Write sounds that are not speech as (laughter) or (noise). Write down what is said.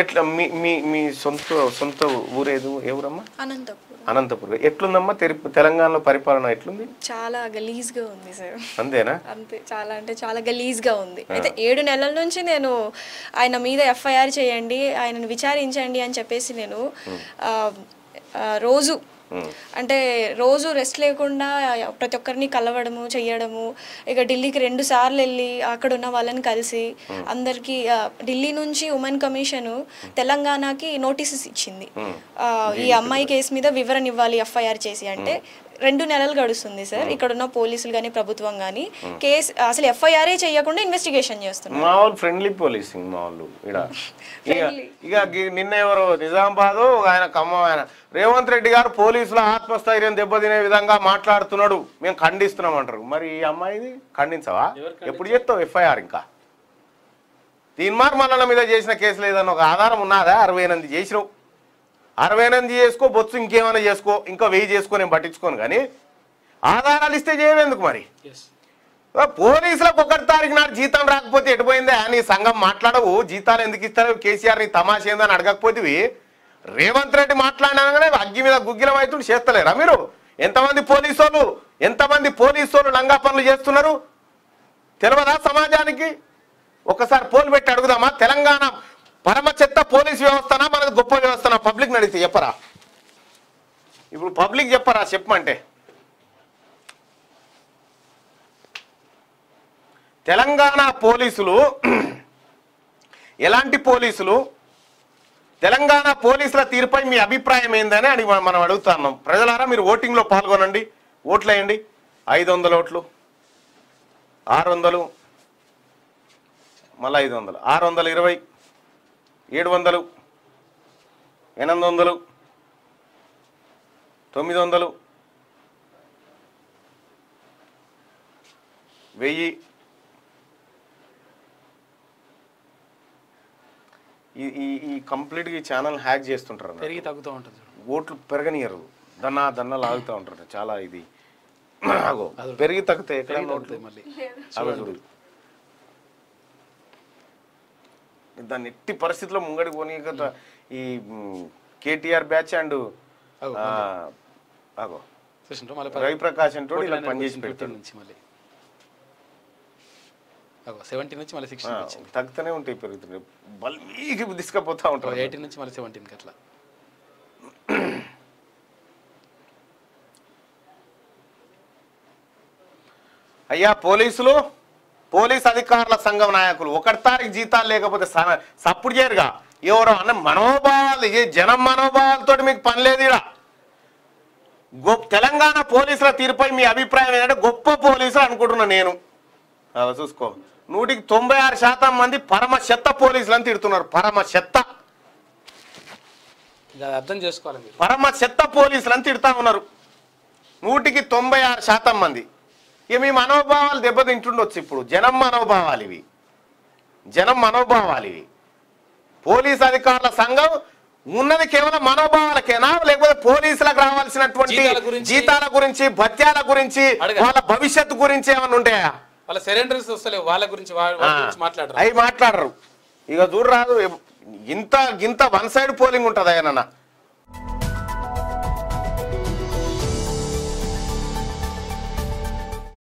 ఎట్లా మీ మీ మీ సొంత సొంత ఊరేదు ఎవరమ్మా అనంతపురం. అనంతపురం. ఎట్లుందమ్మా? తెలంగాణలో పరిపాలన ఎట్లుంది? చాలా గలీజ్గా ఉంది సార్. అంతేనా? అంతే చాలా అంటే చాలా గలీజ్గా ఉంది. అయితే ఏడు నెలల నుంచి నేను ఆయన మీద ఎఫ్ఐఆర్ చేయండి ఆయనను విచారించండి అని చెప్పేసి నేను రోజు అంటే రోజు రెస్ట్ లేకుండా ప్రతి ఒక్కరిని కలవడము చెయ్యడము ఇక ఢిల్లీకి రెండు సార్లు వెళ్ళి అక్కడ ఉన్న వాళ్ళని కలిసి అందరికి ఢిల్లీ నుంచి ఉమెన్ కమిషన్ తెలంగాణకి నోటీసెస్ ఇచ్చింది. ఈ అమ్మాయి కేసు మీద వివరణ ఇవ్వాలి ఎఫ్ఐఆర్ చేసి అంటే రెండు నెలలు గడుస్తుంది సార్. ఇక్కడ ఉన్న పోలీసులు కానీ ప్రభుత్వం కానీ కేసు అసలు ఎఫ్ఐఆర్ఏ చేయకుండా ఇన్వెస్టిగేషన్ చేస్తున్నారు. మా వాళ్ళు ఫ్రెండ్లీ పోలీసింగ్ మా వాళ్ళు ఇడ (laughs) ఇక నిన్న ఎవరు? నిజామాబాద్ ఆయన ఖమ్మం ఆయన. రేవంత్ రెడ్డి గారు పోలీసుల ఆత్మస్థైర్యం దెబ్బతినే విధంగా మాట్లాడుతున్నాడు. మేము ఖండిస్తున్నాం అంటారు. మరి ఈ అమ్మాయిది ఖండించవా? ఎప్పుడు చేస్తావు ఎఫ్ఐఆర్ ఇంకా? తీన్మార్ మల్లన మీద చేసిన కేసులు ఏదన్నా ఒక ఆధారం ఉన్నదా? అరవై ఎనిమిది చేసినావు. అరవై ఎనిమిది చేసుకో బొత్సు ఇంకేమైనా చేసుకో ఇంకా వెయ్యి చేసుకో నేను పట్టించుకోను కానీ ఆధారాలు ఇస్తే చేయవేందుకు మరి? పోలీసులకు ఒకటి తారీఖు నాడు జీతం రాకపోతే ఎటుపోయిందే నీ సంఘం మాట్లాడవు. జీతాలు ఎందుకు ఇస్తారు? కేసీఆర్ నీ తమాష ఏందని అడగకపోతే రేవంత్ రెడ్డి మాట్లాడినాగానే అగ్గి మీద గుగ్గిలం అవుతుండి చేస్తలేరా మీరు? ఎంతమంది పోలీసు ఎంతమంది పోలీసు లంగా పనులు చేస్తున్నారు? తెలియదా సమాజానికి? ఒకసారి పోలు పెట్టి అడుగుదామా? తెలంగాణ పరమ చెత్త పోలీస్ వ్యవస్థనా? మనది గొప్ప అడిగితే చెప్పరా? ఇప్పుడు పబ్లిక్ చెప్పరా చెప్పమంటే? తెలంగాణ పోలీసులు ఎలాంటి పోలీసులు? తెలంగాణ పోలీసుల తీరుపై మీ అభిప్రాయం ఏందని అని మనం- అడుగుతున్నాం ప్రజలారా మీరు ఓటింగ్లో పాల్గొనండి ఓట్లు వేయండి ఐదు వందల ఓట్లు ఆరు వందలు మళ్ళీ ఐదు వందలు ఆరు వందల ఇరవై ఏడు వందలు ఎనిమిది వందలు తొమ్మిది వందలు వెయ్యి. ఈ ఈ ఈ కంప్లీట్గా ఈ ఛానల్ హ్యాక్ చేస్తుంటారు. పెరిగి తగ్గుతూ ఉంటుంది. ఓట్లు పెరగనియరు. దన్నా దన్నా లాగుతూ ఉంటారు చాలా ఇది. అగో పెరిగి తగ్గితే ఎక్కడ ఓట్లు మళ్ళీ చూడు. దాన్ని ఎట్టి పరిస్థితిలో ముంగడికి పోనీ కదా ఈ కేటీఆర్ బ్యాచ్ అండ్ అగో, రవిప్రకాష్ అంటూ ఇలా పనిచేసి పెడతాడు. నుంచి మళ్ళీ. అగో సెవెంటీన్ నుంచి మళ్ళీ సిక్స్టీన్ వచ్చింది. తగ్గుతూనే ఉంటాయి పెరుగుతున్నాయి. బల్మీకి తీసుకుపోతా ఉంటారు ఎయిటీన్ నుంచి మళ్ళీ సెవెంటీన్కి అట్లా. అయ్యా పోలీసులు పోలీస్ అధికారుల సంఘం నాయకులు ఒకటి తారీఖు జీతాలు లేకపోతే సప్పుడు చేయరుగా. ఎవరో అన్న మనోభావాలు ఏ జనం మనోభావాలతో మీకు పని లేదు గొప్ప తెలంగాణ పోలీసుల తీరుపై మీ అభిప్రాయం ఏంటంటే గొప్ప పోలీసులు అనుకుంటున్నా నేను. అలా చూసుకో. నూటికి తొంభై ఆరు శాతం మంది పరమ చెత్త పోలీసులు అని తిడుతున్నారు. పరమ చెత్త. అర్థం చేసుకోవాలి పరమ చెత్త పోలీసులు అని తిడతా ఉన్నారు. నూటికి తొంభై ఆరు శాతం మంది. ఇక మీ మనోభావాలు దెబ్బతింటుండొచ్చు ఇప్పుడు. జనం మనోభావాలు ఇవి. జనం మనోభావాలు ఇవి. పోలీస్ అధికారుల సంఘం ఉన్నది కేవలం మనోభావాలకేనా? లేకపోతే పోలీసులకు రావాల్సినటువంటి జీతాల గురించి- భత్యాల గురించి. వాళ్ళ భవిష్యత్తు గురించి ఏమైనా ఉంటాయా వాళ్ళ సరెండర్స్ వస్తలేవు వాళ్ళ గురించి మాట్లాడరు. అవి మాట్లాడరు. ఇక చూడరాదు ఇంత ఇంత వన్ సైడ్ పోలింగ్ ఉంటుంది ఆయనన్న